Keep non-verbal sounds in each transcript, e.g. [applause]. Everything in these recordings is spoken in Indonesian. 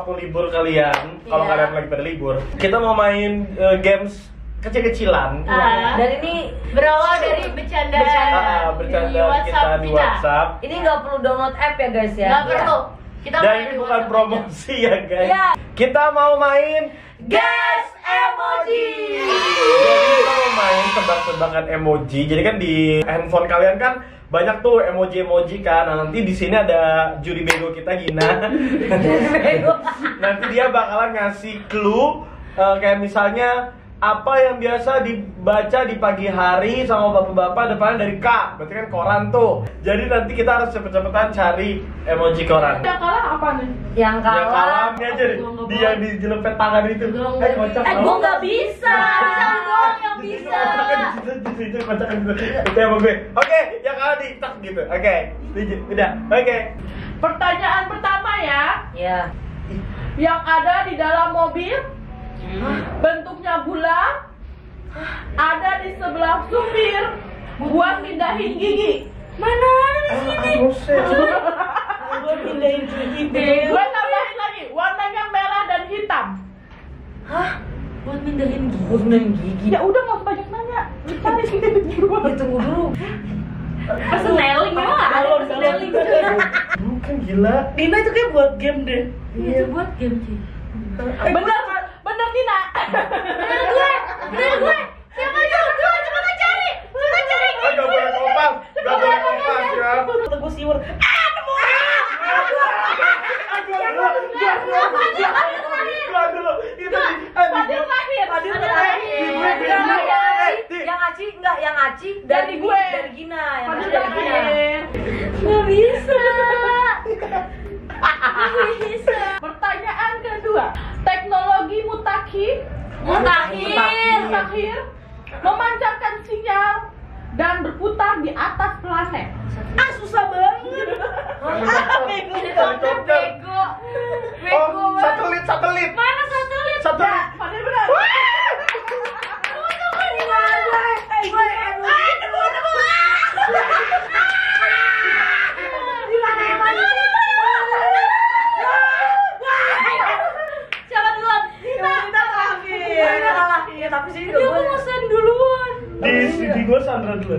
waktu libur kalian, kalau Iya. kalian lagi pada libur, kita mau main eh, games kecil-kecilan. Ah. Dan ini Berawal dari bercanda, Bercanda. Ah, bercanda di WhatsApp kita di WhatsApp. ini nggak perlu download app ya guys ya. Nggak perlu. Kita Dan main ini bukan WhatsApp promosi ya guys. Iya. Kita mau main Guess emoji. Jadi kita mau main tebak-tebakan emoji. Jadi kan di handphone kalian kan banyak tuh emoji-emoji kan. Nah, nanti di sini ada juri bego kita Gina. [laughs] nanti dia bakalan ngasih clue eh, kayak misalnya apa yang biasa dibaca di pagi hari sama bapak-bapak depannya dari K. Berarti kan koran tuh. Jadi nanti kita harus cepet-cepetan cari emoji koran. Yang kalah apa nih? Yang Ya kalah. kalamnya aja deh. Dia di jelepet tangan itu. Gua Eh kocak. Eh, gua nggak bisa. Bisa dong yang bisa. itu gitu yang gue oke yang kalah di tak gitu oke udah oke Pertanyaan pertama ya, Ya. yang ada di dalam mobil, bentuknya bulat, ada di sebelah supir, buat pindahin gigi. Mana di Ah, sini? Gua [laughs] pindahin gigi. Gue tambahin lagi, warnanya merah dan hitam. Hah? Buat pindahin gigi. Buat pindahin gigi. Ya udah nggak usah banyak nanya, cari sini [laughs] duluan. Ya, tunggu dulu. Personeling memang ada Galon, personeling. bukan gila Dina itu kayak buat game deh. Itu buat game sih. Bener, bener Tina. Bener gue, bener gue. Siapa juga? Coba cari, coba cari. ah gak boleh kompas gak boleh kompas ya Kata gue siwur. Gua dulu itu di eh, di- Fadil terakhir. Fadil Fadil terakhir. Gue, gue, Yang gue. Aci, Eh, Di. yang Aci enggak, yang Aci Dari gue. dari Gina, yang Fadil Aci dari Gina. terakhir. Gak bisa. Gak bisa. Pertanyaan kedua, teknologi mutakhir Mutakhir. memancarkan sinyal dan berputar di atas planet. Ah, susah banget. Bego. Bego. Bego oh banget. satelit satelit Mana satelit? satelit benar. Di mana yang mana? Siapa duluan? Kita kita terakhir. Kita kalah. Iya, tapi sih Dia mau ngesen duluan. di di gue Sandra dulu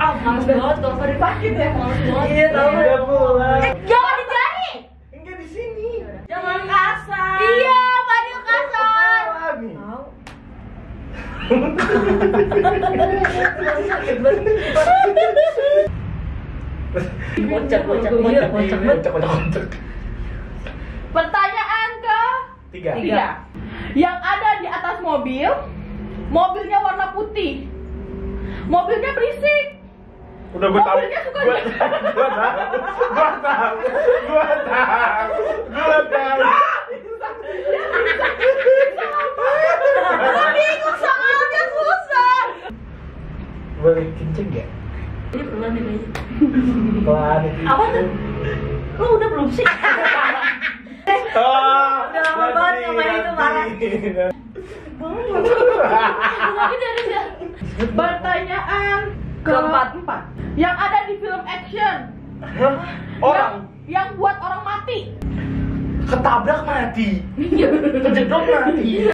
Ah, males banget kalau Fadil sakit ya, males banget. Iya, tahu. udah pulang Jangan dijari. enggak di sini Jangan kasar. Iya, Fadil kasar. Salah nih Tahu. Kocak, kocak, kocak, kocak, kocak kocak kocak Pertanyaan ke tiga tiga. Yang ada di atas mobil, mobilnya warna putih. Mobilnya berisik. Udah gue tahu. Mobilnya suka Gue [laughs] tahu. Gue tahu. Gue tahu. Gue tahu. Gue tahu. Bingung soalnya susah. Boleh kenceng ya? Ini pelan nih. Pelan. Apa tuh? Lu udah belum sih? [laughs] Oh, Udah lama banget nyobain itu, parah. Lagi dari dia. Pertanyaan Keempat. keempat. Yang ada di film action. Hah? Orang Yang, yang buat orang mati. ketabrak mati. Kejedot mati.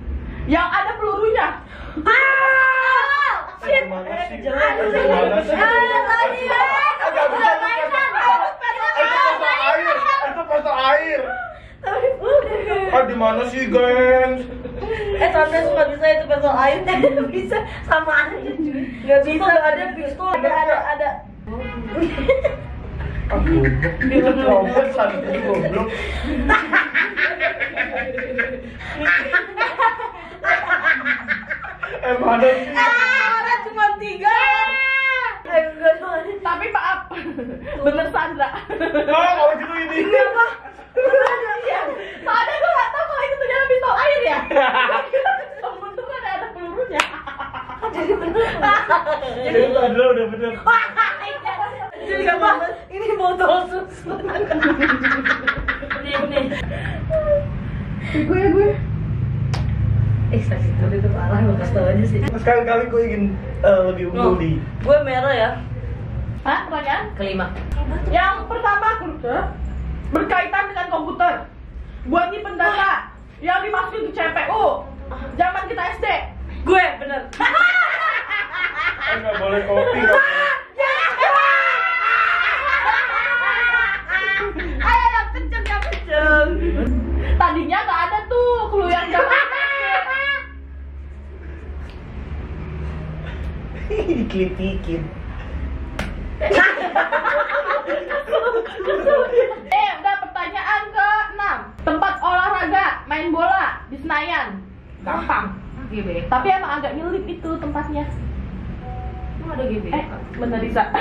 Yang ada pelurunya. Ah! Shit. Ah. Itu air. Itu air. Ah di mana sih, gengs? Eh tante suka bisa itu pencil air [laughs] bisa sama aja cuy. Gak bisa gak ada pistol ada ada ada. Ah, goblok. Santai goblok. Eh, mana sih? Orang cuma tiga. Eh Tapi maaf. Bener Sandra. Oh, kalau gitu ini. apa? Iya. Soalnya gue gak tau kalau itu ternyata pistol air ya. Beneran ada pelurunya. Jadi bener. Jadi itu adalah udah bener. Jadi apa? Ini botol susu. Nih, nih. Gue ya gue. Eh sakit tuh itu parah gue kasih tau aja sih. Sekali-kali gue ingin eh, lebih unggul di Gue merah ya. Hah, pertanyaan? Kelima. Yang pertama berkaitan dengan komputer. Buat nyimpen data yang dimasukin ke CPU. Zaman kita SD. Gue bener. Eh, boleh kopi. Ayo yang kenceng yang kenceng. Tadinya nggak ada tuh clue yang zaman Dikelitikin. Eh, udah pertanyaan ke 6 Tempat olahraga, main bola di Senayan Gampang GBK. Tapi emang agak nyelip itu tempatnya Emang ada GBK? Eh, bener Risa [laughs]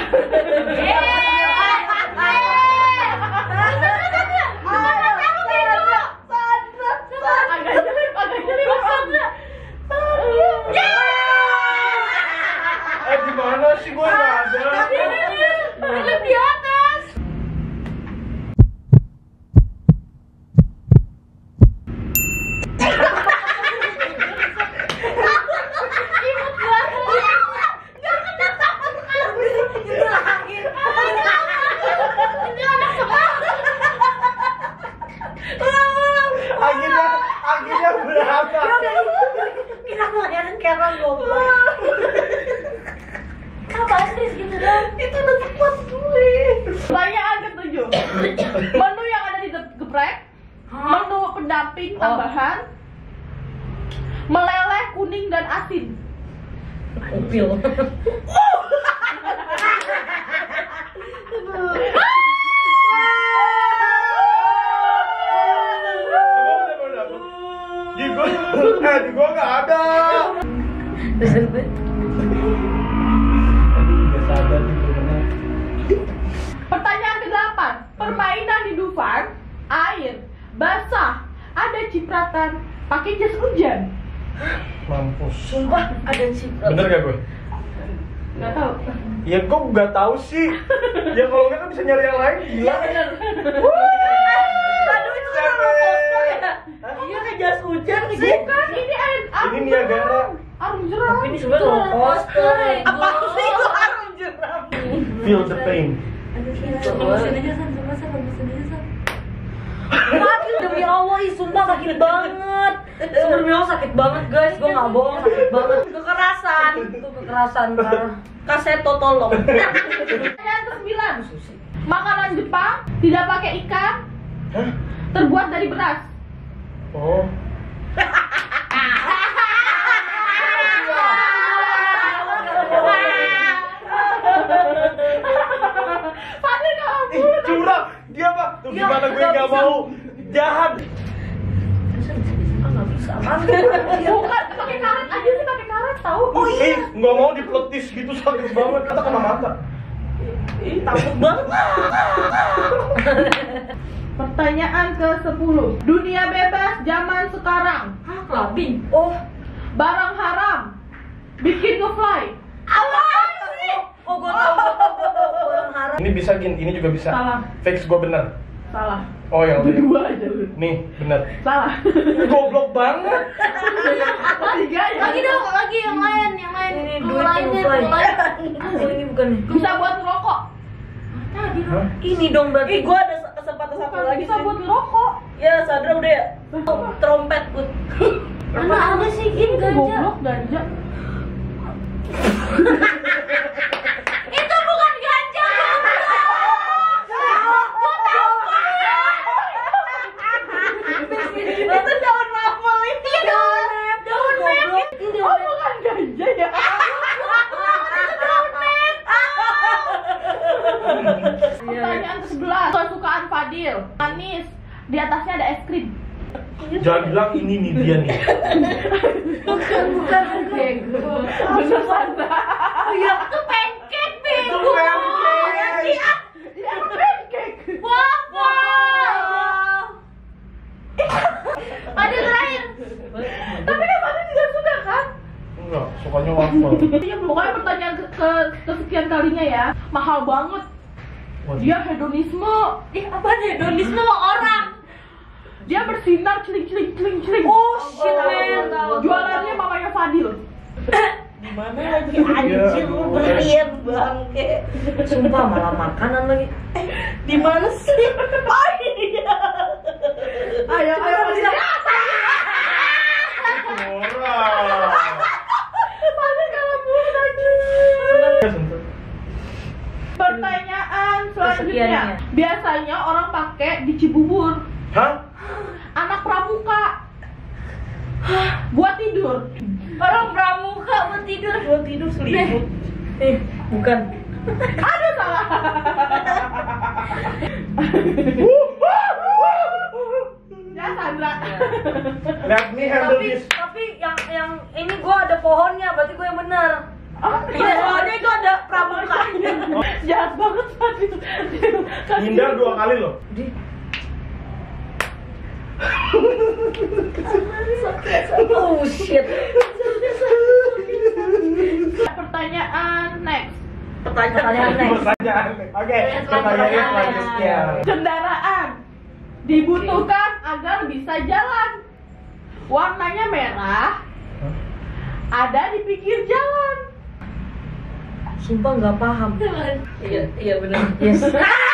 Eh gimana sih gue nggak ada? Nyelip di atas. Akhirnya, akhirnya berapa? Kita ngelayanin Karen goblok. Apa sih gitu dong? Itu udah puas gue. Pertanyaan ketujuh Menu yang ada di ge- geprek Menu pendamping tambahan Meleleh, kuning, dan asin Upil. Di eh di gue nggak ada. Pertanyaan ke-8 Permainan di Dufan Air Basah Ada cipratan Pakai jas hujan Mampus. Sumpah ada sih. Bener gak gue? Gak tau Ya gue nggak tahu sih. Ya kalau nggak kan bisa nyari yang lain. Gila. bener Aduh itu kan coaster ya. Iya kayak jas hujan sih. Bukan ini air arum Ini Niagara. Arum jeram Tapi ini sebenarnya roller coaster. Apa sih itu harum jeram? Feel the pain. Lepasin aja san, coba san, lepasin aja san. Demi Allah, ih sumpah sakit banget. Sumpah demi Allah sakit banget guys, gue gak bohong sakit banget. Kekerasan, itu kekerasan parah. Kaseto tolong. Pertanyaan ke-9 Makanan Jepang Tidak pakai ikan Hah? Terbuat dari beras Oh. Fadil kalau Ih, curang. Dia apa? Tuh Ya, gimana gue bisa. mau jahat. Ah, kan? Bukan, pakai karet aja sih pakai karet tahu. Oh iya. Nggak mau dipletis gitu sakit banget. Kata kena mata. Ih, takut banget. Pertanyaan ke-10 Dunia bebas zaman sekarang Hah, kelabing. Oh, Barang haram Bikin ngefly apaan sih? Oh, tau, gue tau. Barang haram. Ini bisa gin, ini juga bisa. Salah. Fix gue bener. Salah Oh yang udah. Dua aja lu Nih, bener. Salah Goblok banget. Tiga ya Lagi dong, lagi yang lain, yang lain. Ini duit clue lain. Ini bukan. Bisa buat ngerokok Tadi Hah? dong. Ini dong berarti. gue ada kesempatan satu lagi. bisa buat ngerokok Ya, Sandra udah ya. Oh, trompet put. Mana ada sih gini ganja? Goblok ganja [laughs] Itu bukan ganja. Itu daun maple ini. Iya, daun mep. Daun mep. Ini Oh bukan ganja ya Pertanyaan ke-11 Kesukaan Fadil Manis Di atasnya ada es krim Jangan bilang ini nih dia nih. Bukan, bukan. Bener Sandra Iya. Itu pancake, Itu bego. pancake. Iya. Ya pancake Waffle. Ada terakhir. Tapi kan Fadil tidak suka kan? Enggak, sukanya waffle. Iya, pokoknya pertanyaan ke, ke kesekian kalinya ya Mahal banget. Dia hedonisme Ih, apa hedonisme orang? Dia bersinar celing celing celing celing Oh, shit, man. Jualannya mamanya Fadil Gimana [laughs] lagi anjir lu berlian bangke. Sumpah malah makanan lagi. Eh, [laughs] di mana sih? [laughs] Oh, ini Ayo, ayo, aja. Pertanyaan selanjutnya. Biasanya orang pakai di Cibubur. Hah? Anak pramuka. Buat tidur. Orang pramuka mau tidur. Mau tidur selimut. Eh, bukan. Aduh salah. ya Sandra. Let me handle Tapi this. tapi yang yang ini gua ada pohonnya, berarti gua yang benar. Oh, Iya, soalnya itu ada pramuka. [laughs] Jahat banget. Kasih Hindar dua kali loh. Di. Oh shit. Pertanyaan next. Pertanyaan next. Pertanyaan. Oke, pertanyaan selanjutnya. Kendaraan dibutuhkan agar bisa jalan. Warnanya merah. Ada di pinggir jalan. Sumpah nggak paham. Iya, iya benar. Yes. [laughs]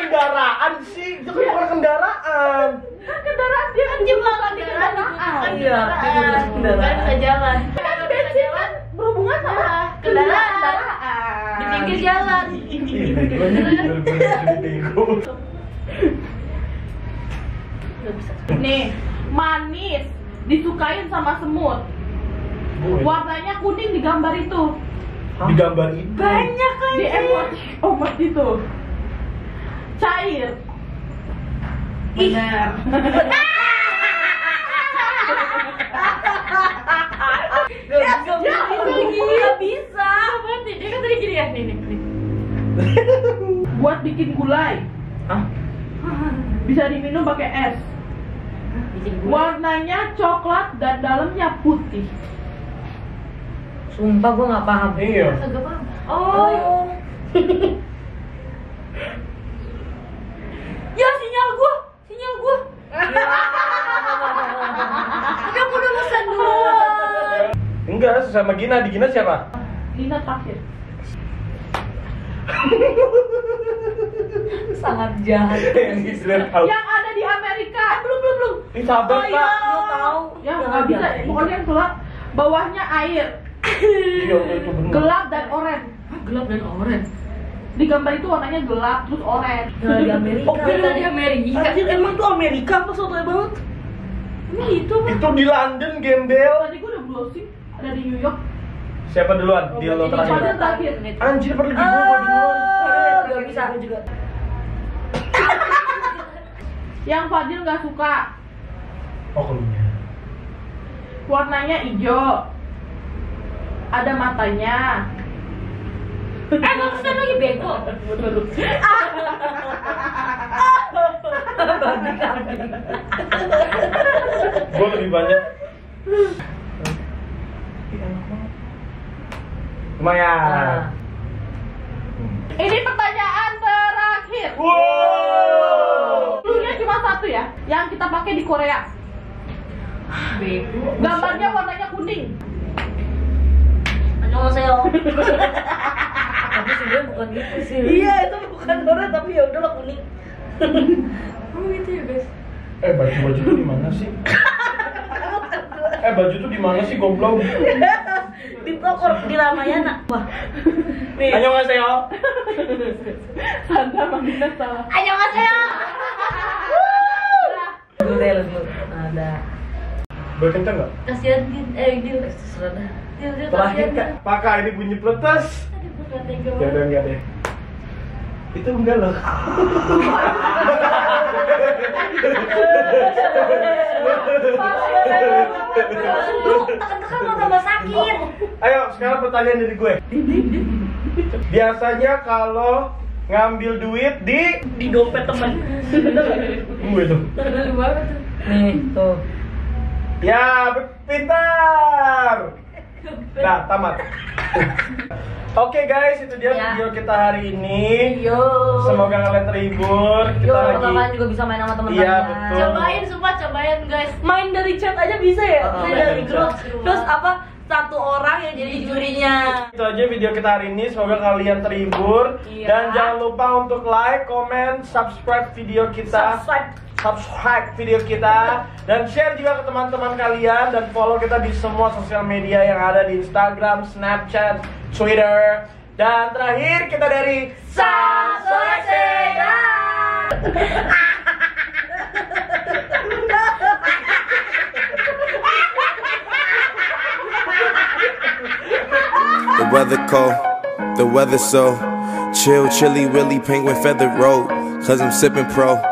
Kendaraan sih, itu kan bukan kendaraan. Kan kendaraan dia kan dibutuhkan di kendaraan. Iya, Kendaraan kendaraan. bisa jalan. Kan bensin kan berhubungan sama Kendaraan. kendaraan. Di pinggir jalan. [laughs] Nih, manis disukain sama semut. Warnanya kuning di gambar itu. Di gambar itu. Banyak kan. Di emoji omat itu. Cair. Benar. Gak bisa. Gak bisa. Berarti dia kan tadi gini ya, nih nih. nih. Buat bikin gulai. Hah? Bisa diminum pakai es. Gue. Warnanya coklat dan dalamnya putih. Sumpah gua nggak paham. Iya. Agak paham. Oh [laughs] sinyal gua, sinyal gua. Tapi aku udah pesan duluan. Enggak, sesama Gina. Di Gina siapa? Lina terakhir. [laughs] Sangat jahat. Yang di ada di Amerika. Belum belum belum. Ih, sabar, iya. Kak. Lu tahu? Ya nggak bisa. Pokoknya yang gelap. Bawahnya air. Iya. Gelap dan oranye. Gelap dan oranye. Di gambar itu warnanya gelap terus oranye. Nah, di Amerika. Oh, kita di Amerika. Anjir, emang tuh Amerika apa sotoy banget? Ini itu mah. Itu di London, gembel. Tadi gue udah browsing. Ada di New York. Siapa duluan? Oh, Di lo terakhir. terakhir. Anjir, perlu di gua duluan. Ah, gak bisa. Gua juga. [laughs] Yang Fadil nggak suka. Oh, keluarnya. Warnanya hijau. Ada matanya. Eh, pesan lagi bego. [laughs] Gua lebih banyak. Lumayan. Ah. Ini pertanyaan terakhir. Wow. Dulunya cuma satu ya, yang kita pakai di Korea. Gambarnya warnanya kuning. Annyeonghaseyo. [laughs] Tapi sebenarnya bukan gitu sih. Iya, itu bukan oranye tapi ya udahlah kuning. [laughs] Oh gitu ya guys. Eh, baju-baju tuh di mana sih? [laughs] Eh, baju tuh di mana sih, goblok? Di toko di Ramayana. Wah. Nih. Annyeonghaseyo. Sandra manggilnya salah. Annyeonghaseyo. Dulu deh, dulu. Ada. Boleh kenceng nggak? Kasihan eh Din. Terserah dah. Terakhir. Pakai ini bunyi peletas. Ya udah enggak deh. Itu enggak loh. [laughs] Lu tekan-tekan mau tambah sakit. Ayo, sekarang pertanyaan dari gue. Biasanya kalau ngambil duit di Di dompet temen. gue tuh. Lucu banget tuh. Nih, tuh. Ya, pintar. Nah, tamat. Oke guys, itu dia Ya. video kita hari ini. Yo. Semoga kalian terhibur. Yo, Kita semoga lagi kalian juga bisa main sama teman-teman. Iya, betul. Cobain sumpah cobain guys. Main dari chat aja bisa ya? Oh, Main main dari dari grup. Terus apa? Satu orang yang jadi jurinya. itu aja video kita hari ini. Semoga kalian terhibur Iya. dan jangan lupa untuk like, comment, subscribe video kita. Subscribe subscribe video kita dan share juga ke teman-teman kalian dan follow kita di semua sosial media yang ada di Instagram, Snapchat, Twitter dan terakhir kita dari Sasega. [laughs] The weather cold, the weather so chill, chilly, willy, penguin feather road. Cause I'm sipping pro.